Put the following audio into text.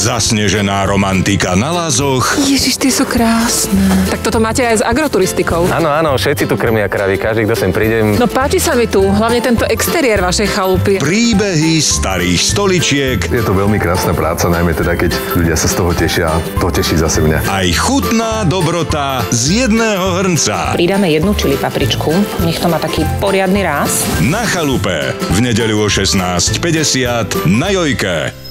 Zasnežená romantika na lázoch. Ježiš, tie sú krásne. Tak toto máte aj s agroturistikou. Áno, áno, všetci tu krmia kravy, každý, kto sem príde. No páči sa mi tu, hlavne tento exteriér vašej chalupy. Príbehy starých stoličiek. Je to veľmi krásna práca, najmä teda, keď ľudia sa z toho tešia. To teší zase mňa. Aj chutná dobrota z jedného hrnca. Pridáme jednu čili papričku, nech to má taký poriadny ráz. Na chalupe v nedeľu o 16.50 na Jojke.